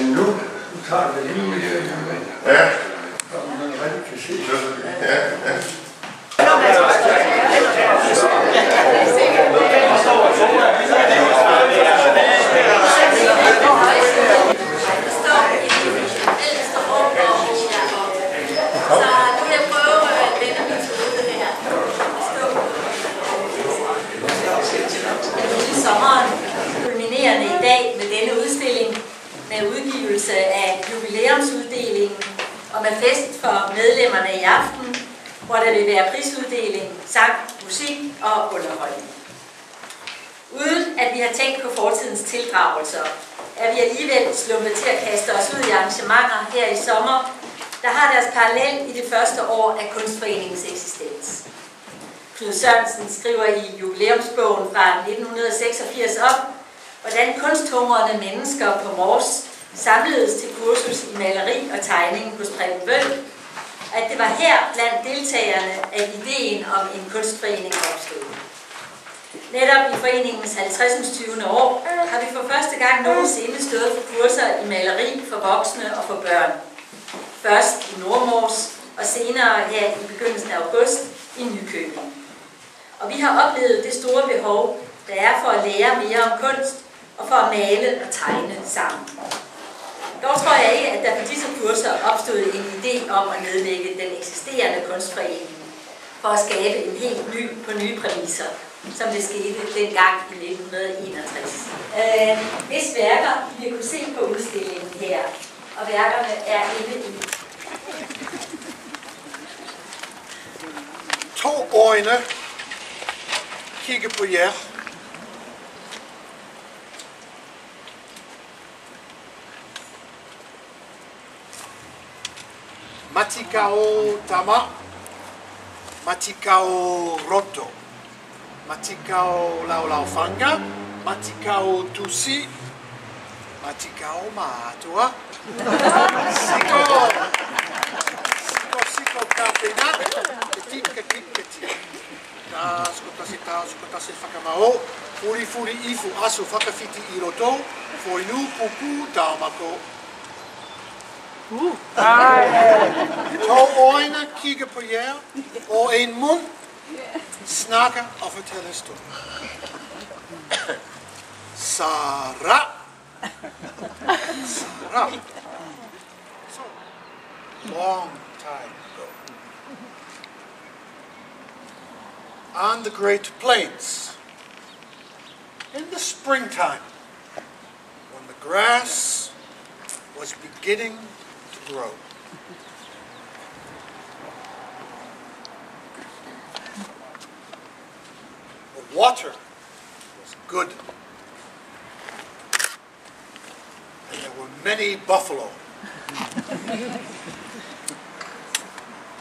Ja. Men nu, nu tager vi lige, ja, så man rigtig kan se. Ja, ja. Med af jubilæumsuddelingen og med fest for medlemmerne i aften, hvor der vil være prisuddeling, sang, musik og underholdning. Uden at vi har tænkt på fortidens tildragelser, er vi alligevel slumpet til at kaste os ud i arrangementer her i sommer, der har deres parallel i det første år af Kunstforeningens eksistens. Knud Sørensen skriver i jubilæumsbogen fra 1986 op, hvordan kunsthungrende mennesker på Mors samledes til kursus i maleri og tegning hos Preben Bøl, at det var her blandt deltagerne, at ideen om en kunstforening opstod. Netop i foreningens 50. 20. år har vi for første gang nogensinde stået for kurser i maleri for voksne og for børn. Først i Nordmors og senere her i begyndelsen af august i Nykøbing. Og vi har oplevet det store behov, der er for at lære mere om kunst og for at male og tegne sammen. Dog tror jeg ikke, at der på disse kurser opstod en idé om at nedlægge den eksisterende kunstforening for at skabe en helt ny på nye præmisser, som det skete dengang i 1961. Øh, hvis værker vi kunne se på udstillingen her, og værkerne er inde i To øjne kigge på jer. Matikao Tama, Matikao Roto, Matikao Laulau Fanga, Matikao Tusi, Matikao Maatua, Siko, Siko Siko Kapena, Ketik Ketik Ketik. Ta skotasi ta skotasi whakamao, furi furi ifu asu whakawhiti i roto, foi nu pupu. To øjne kigger på jer, og en mund snakker og fortæller historier. Sara. Sara. So, long time ago. on the Great Plains in the springtime when the grass was beginning grow. The water was good. And there were many buffalo.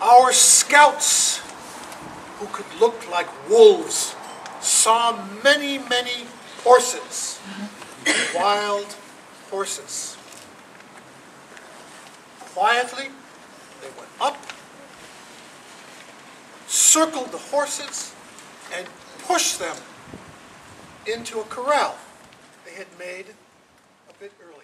Our scouts who could look like wolves saw many, many horses, wild horses. Quietly, they went up, circled the horses, and pushed them into a corral they had made a bit earlier.